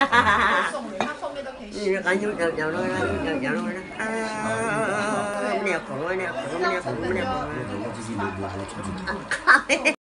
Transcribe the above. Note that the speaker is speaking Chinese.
送人，他后面都可以你赶紧叫叫了，叫叫了啊！我们俩过，我们俩过，我们俩过，我们哈哈。